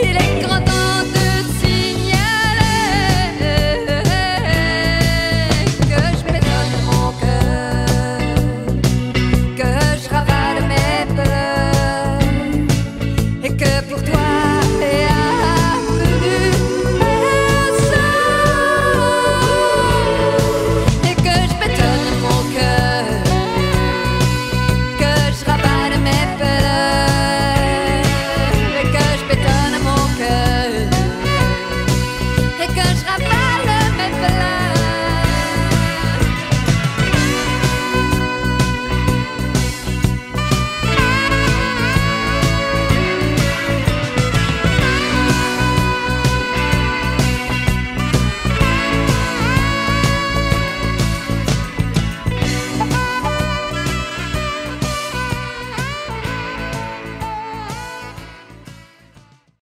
Yürek